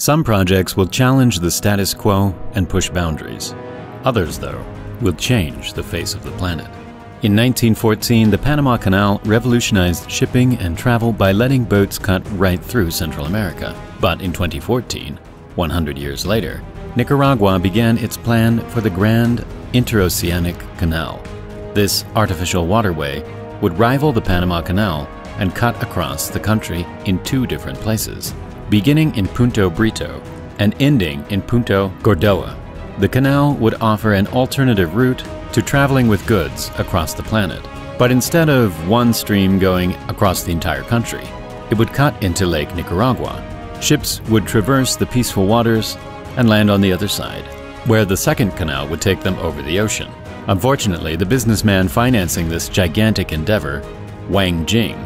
Some projects will challenge the status quo and push boundaries. Others, though, will change the face of the planet. In 1914, the Panama Canal revolutionized shipping and travel by letting boats cut right through Central America. But in 2014, 100 years later, Nicaragua began its plan for the Grand Interoceanic Canal. This artificial waterway would rival the Panama Canal and cut across the country in two different places, beginning in Punto Brito and ending in Punto Gorda. The canal would offer an alternative route to traveling with goods across the planet. But instead of one stream going across the entire country, it would cut into Lake Nicaragua. Ships would traverse the peaceful waters and land on the other side, where the second canal would take them over the ocean. Unfortunately, the businessman financing this gigantic endeavor, Wang Jing,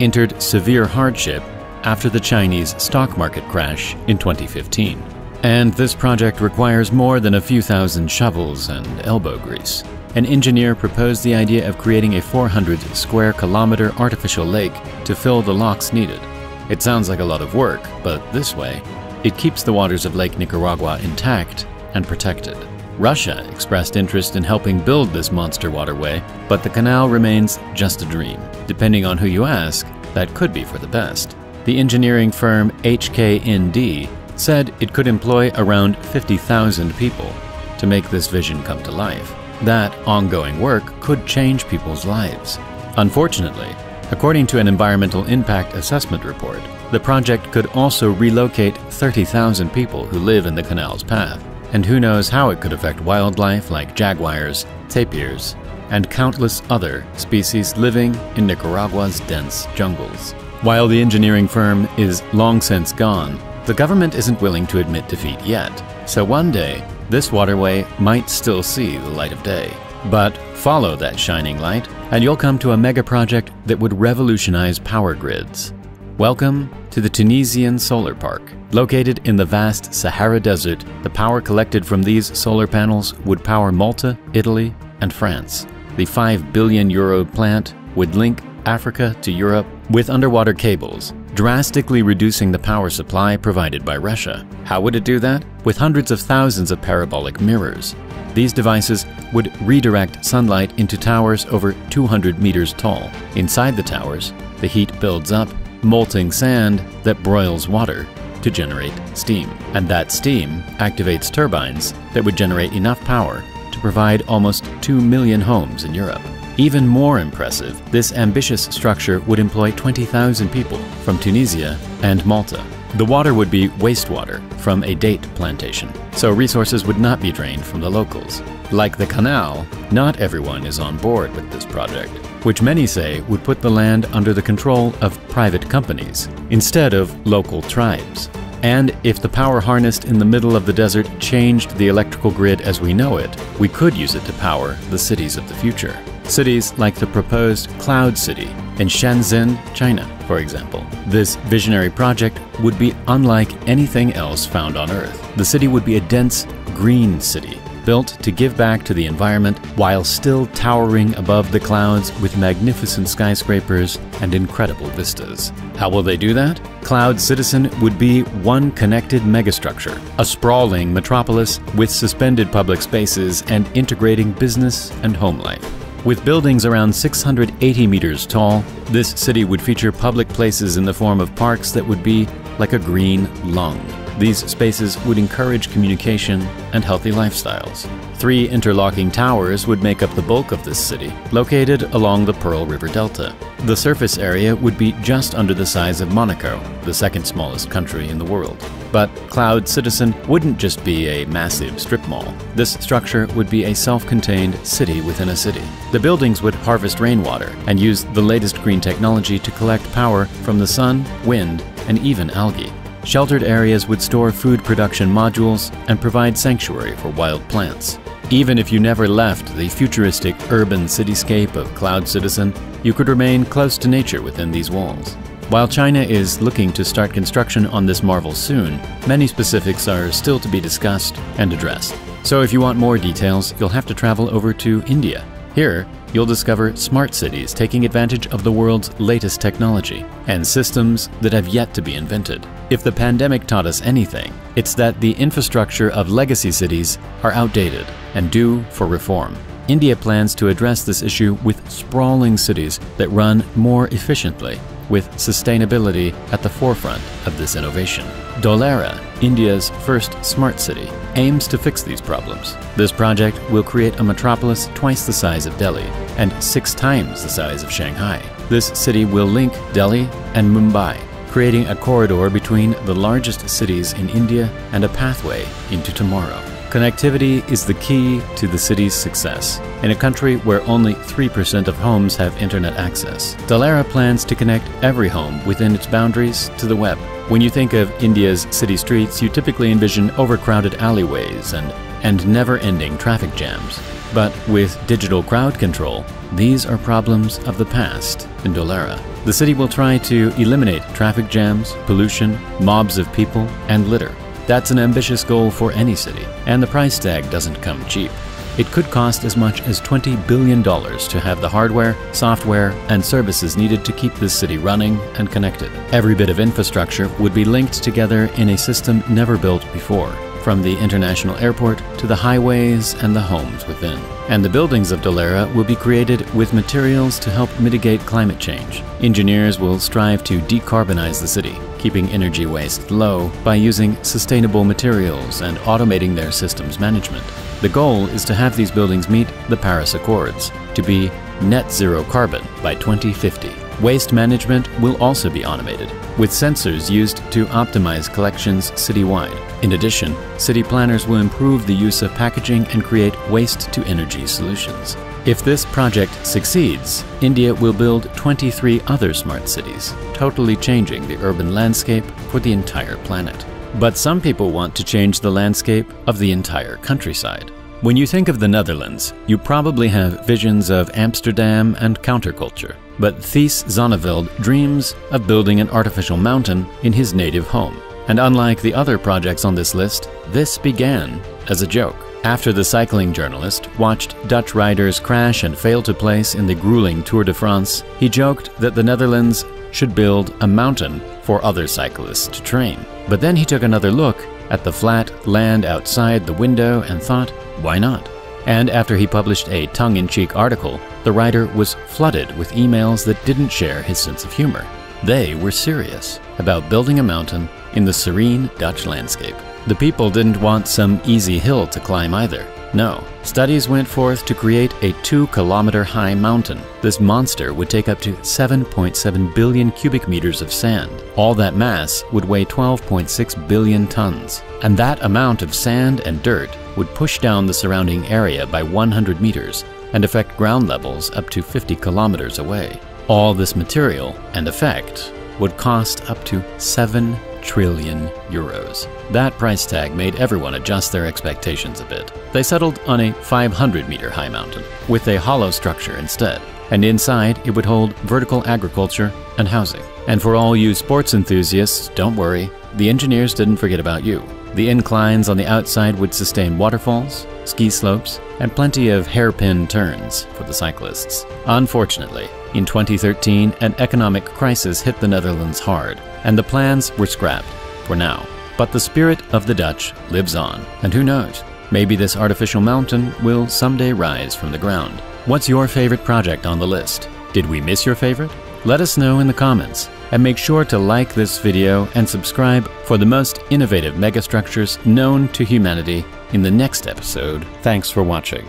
entered severe hardship after the Chinese stock market crash in 2015. And this project requires more than a few thousand shovels and elbow grease. An engineer proposed the idea of creating a 400 square kilometer artificial lake to fill the locks needed. It sounds like a lot of work, but this way, it keeps the waters of Lake Nicaragua intact and protected. Russia expressed interest in helping build this monster waterway, but the canal remains just a dream. Depending on who you ask, that could be for the best. The engineering firm HKND said it could employ around 50,000 people to make this vision come to life. That ongoing work could change people's lives. Unfortunately, according to an environmental impact assessment report, the project could also relocate 30,000 people who live in the canal's path. And who knows how it could affect wildlife like jaguars, tapirs, and countless other species living in Nicaragua's dense jungles. While the engineering firm is long since gone, the government isn't willing to admit defeat yet, so one day, this waterway might still see the light of day. But follow that shining light, and you'll come to a mega project that would revolutionize power grids. Welcome to the Tunisian Solar Park. Located in the vast Sahara Desert, the power collected from these solar panels would power Malta, Italy, and France. The 5 billion euro plant would link Africa to Europe with underwater cables, drastically reducing the power supply provided by Russia. How would it do that? With hundreds of thousands of parabolic mirrors. These devices would redirect sunlight into towers over 200 meters tall. Inside the towers, the heat builds up, molting sand that broils water to generate steam. And that steam activates turbines that would generate enough power to provide almost 2 million homes in Europe. Even more impressive, this ambitious structure would employ 20,000 people from Tunisia and Malta. The water would be wastewater from a date plantation, so resources would not be drained from the locals. Like the canal, not everyone is on board with this project, which many say would put the land under the control of private companies instead of local tribes. And if the power harnessed in the middle of the desert changed the electrical grid as we know it, we could use it to power the cities of the future. Cities like the proposed Cloud City in Shenzhen, China, for example. This visionary project would be unlike anything else found on Earth. The city would be a dense, green city built to give back to the environment while still towering above the clouds with magnificent skyscrapers and incredible vistas. How will they do that? Cloud Citizen would be one connected megastructure, a sprawling metropolis with suspended public spaces and integrating business and home life. With buildings around 680 meters tall, this city would feature public places in the form of parks that would be like a green lung. These spaces would encourage communication and healthy lifestyles. Three interlocking towers would make up the bulk of this city, located along the Pearl River Delta. The surface area would be just under the size of Monaco, the second smallest country in the world. But Cloud Citizen wouldn't just be a massive strip mall. This structure would be a self-contained city within a city. The buildings would harvest rainwater and use the latest green technology to collect power from the sun, wind, and even algae. Sheltered areas would store food production modules and provide sanctuary for wild plants. Even if you never left the futuristic urban cityscape of Cloud Citizen, you could remain close to nature within these walls. While China is looking to start construction on this marvel soon, many specifics are still to be discussed and addressed. So if you want more details, you'll have to travel over to India. Here, you'll discover smart cities taking advantage of the world's latest technology and systems that have yet to be invented. If the pandemic taught us anything, it's that the infrastructure of legacy cities are outdated and due for reform. India plans to address this issue with sprawling cities that run more efficiently, with sustainability at the forefront of this innovation. Dholera, India's first smart city, aims to fix these problems. This project will create a metropolis twice the size of Delhi and six times the size of Shanghai. This city will link Delhi and Mumbai, creating a corridor between the largest cities in India and a pathway into tomorrow. Connectivity is the key to the city's success. In a country where only 3% of homes have internet access, Dholera plans to connect every home within its boundaries to the web. When you think of India's city streets, you typically envision overcrowded alleyways and, and never-ending traffic jams. But with digital crowd control, these are problems of the past in Dholera. The city will try to eliminate traffic jams, pollution, mobs of people, and litter. That's an ambitious goal for any city, and the price tag doesn't come cheap. It could cost as much as $20 billion to have the hardware, software, and services needed to keep this city running and connected. Every bit of infrastructure would be linked together in a system never built before from the international airport to the highways and the homes within. And the buildings of Dholera will be created with materials to help mitigate climate change. Engineers will strive to decarbonize the city, keeping energy waste low by using sustainable materials and automating their systems management. The goal is to have these buildings meet the Paris Accords, to be net zero carbon by 2050. Waste management will also be automated, with sensors used to optimize collections citywide. In addition, city planners will improve the use of packaging and create waste-to-energy solutions. If this project succeeds, India will build 23 other smart cities, totally changing the urban landscape for the entire planet. But some people want to change the landscape of the entire countryside. When you think of the Netherlands, you probably have visions of Amsterdam and counterculture. But Thijs Zonneveld dreams of building an artificial mountain in his native home. And unlike the other projects on this list, this began as a joke. After the cycling journalist watched Dutch riders crash and fail to place in the grueling Tour de France, he joked that the Netherlands should build a mountain for other cyclists to train. But then he took another look at the flat land outside the window and thought, why not? And after he published a tongue in cheek article, the writer was flooded with emails that didn't share his sense of humor. They were serious about building a mountain in the serene Dutch landscape. The people didn't want some easy hill to climb either. No, studies went forth to create a 2 kilometer high mountain. This monster would take up to 7.7 billion cubic meters of sand. All that mass would weigh 12.6 billion tons. And that amount of sand and dirt would push down the surrounding area by 100 meters and affect ground levels up to 50 kilometers away. All this material and effect would cost up to 7 trillion euros. That price tag made everyone adjust their expectations a bit. They settled on a 500 meter high mountain, with a hollow structure instead, and inside it would hold vertical agriculture and housing. And for all you sports enthusiasts, don't worry, the engineers didn't forget about you. The inclines on the outside would sustain waterfalls, ski slopes, and plenty of hairpin turns for the cyclists. Unfortunately, in 2013, an economic crisis hit the Netherlands hard, and the plans were scrapped for now. But the spirit of the Dutch lives on, and who knows, maybe this artificial mountain will someday rise from the ground. What's your favorite project on the list? Did we miss your favorite? Let us know in the comments, and make sure to like this video and subscribe for the most innovative megastructures known to humanity in the next episode. Thanks for watching.